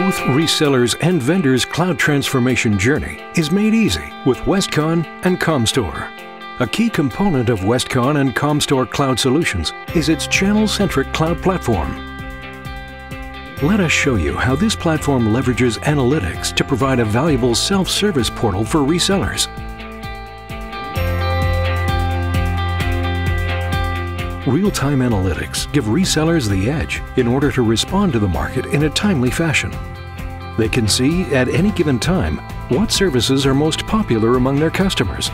Both resellers and vendors' cloud transformation journey is made easy with Westcon and Comstor. A key component of Westcon and Comstor Cloud Solutions is its channel-centric cloud platform. Let us show you how this platform leverages analytics to provide a valuable self-service portal for resellers. Real-time analytics give resellers the edge in order to respond to the market in a timely fashion. They can see at any given time what services are most popular among their customers,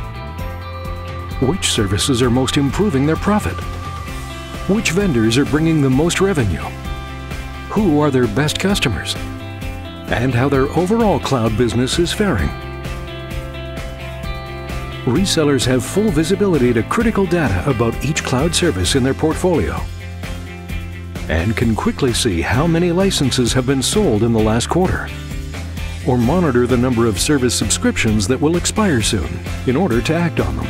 which services are most improving their profit, which vendors are bringing the most revenue, who are their best customers, and how their overall cloud business is faring resellers have full visibility to critical data about each cloud service in their portfolio and can quickly see how many licenses have been sold in the last quarter or monitor the number of service subscriptions that will expire soon in order to act on them.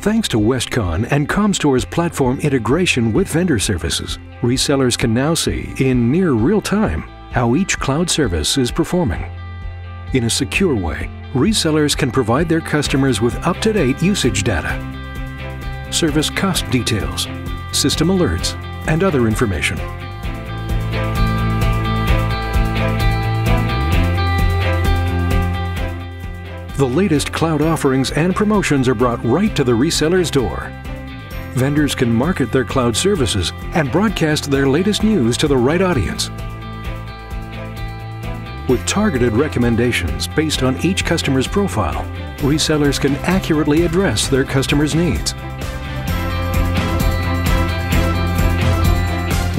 Thanks to Westcon and Comstor's platform integration with vendor services, resellers can now see in near real time how each cloud service is performing. In a secure way, resellers can provide their customers with up-to-date usage data, service cost details, system alerts, and other information. The latest cloud offerings and promotions are brought right to the reseller's door. Vendors can market their cloud services and broadcast their latest news to the right audience with targeted recommendations based on each customer's profile, resellers can accurately address their customers' needs.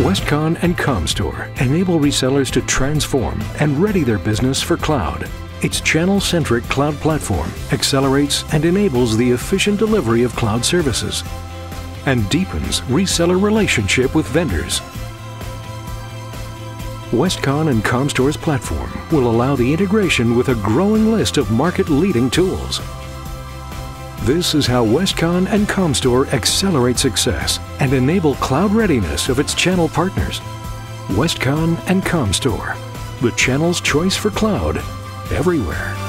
Westcon and Comstor enable resellers to transform and ready their business for cloud. Its channel-centric cloud platform accelerates and enables the efficient delivery of cloud services and deepens reseller relationship with vendors Westcon and Comstor's platform will allow the integration with a growing list of market-leading tools. This is how Westcon and Comstor accelerate success and enable cloud readiness of its channel partners. Westcon and Comstor, the channel's choice for cloud, everywhere.